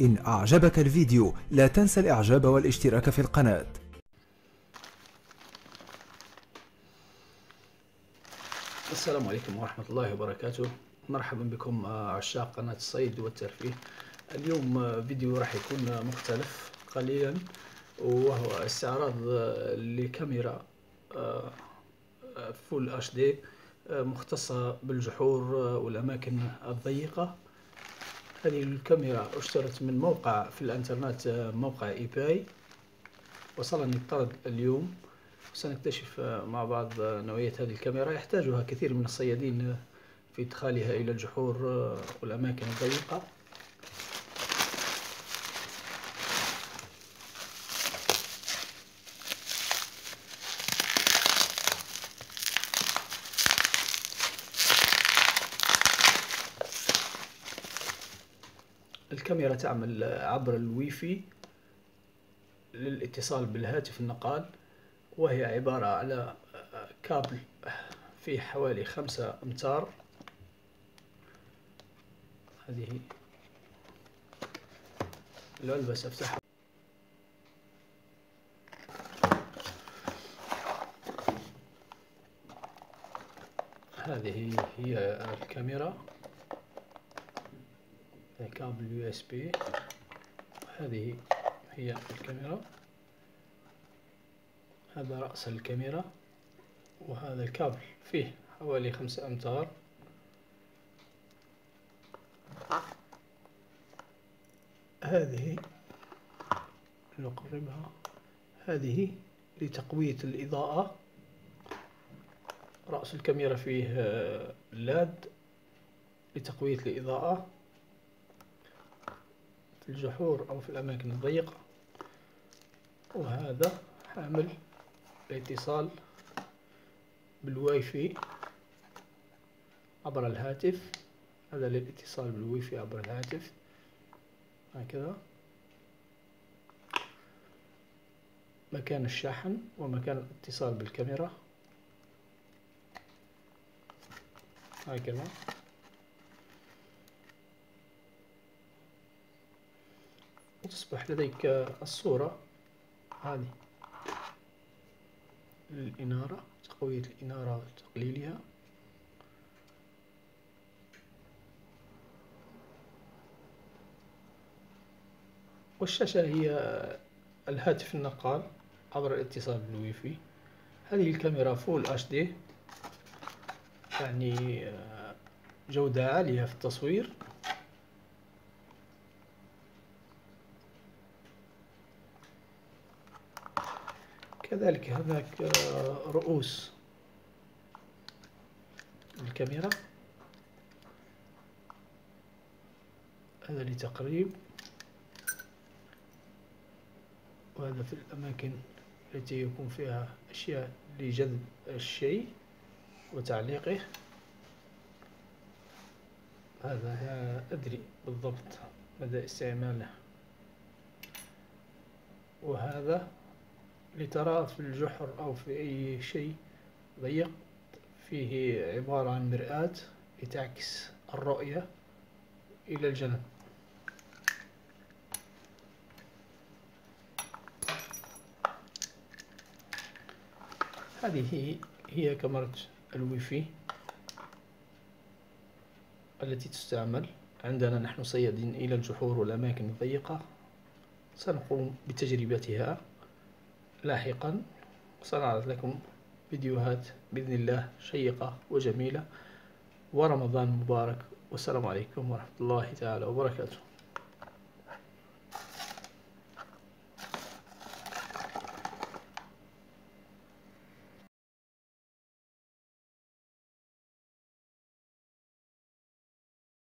إن أعجبك الفيديو لا تنسى الإعجاب والاشتراك في القناة. السلام عليكم ورحمة الله وبركاته. مرحبا بكم عشاق قناة الصيد والترفيه. اليوم فيديو راح يكون مختلف قليلا وهو استعراض لكاميرا full HD مختصة بالجحور والأماكن الضيقة. هذه الكاميرا اشترت من موقع في الانترنت موقع اي باي وصلني الطرد اليوم. سنكتشف مع بعض نوعية هذه الكاميرا. يحتاجها كثير من الصيادين في إدخالها إلى الجحور والأماكن الضيقة. الكاميرا تعمل عبر الويفي للاتصال بالهاتف النقال وهي عبارة على كابل فيه حوالي خمسة أمتار. هذه العلبة سأفتحها. هذه هي الكاميرا. câble USB. هذه هي الكاميرا. هذا رأس الكاميرا. وهذا الكابل فيه حوالي خمسة أمتار. هذه نقربها. هذه لتقوية الإضاءة. رأس الكاميرا فيه LED لتقوية الإضاءة. في الجحور أو في الأماكن الضيقة. وهذا حامل الاتصال بالواي فاي عبر الهاتف. هذا للاتصال بالواي فاي عبر الهاتف. هكذا. مكان الشاحن ومكان الاتصال بالكاميرا. هكذا. وتصبح لديك الصورة هذه. الإنارة تقوية الإنارة وتقليلها. والشاشة هي الهاتف النقال عبر الاتصال بالويفي. هذه الكاميرا full HD يعني جودة عالية في التصوير. كذلك هناك رؤوس. الكاميرا. هذا لتقريب. وهذا في الأماكن التي يكون فيها أشياء لجذب الشيء وتعليقه. هذا لا أدري بالضبط مدى استعماله. وهذا لترى في الجحر أو في أي شيء ضيق فيه عبارة عن مرآة لتعكس الرؤية إلى الجنب هذه هي كاميرا الويفي التي تستعمل. عندنا نحن صيادين إلى الجحور والأماكن الضيقة. سنقوم بتجربتها. لاحقا. سنعرض لكم فيديوهات بإذن الله شيقة وجميلة. ورمضان مبارك. والسلام عليكم ورحمة الله تعالى وبركاته.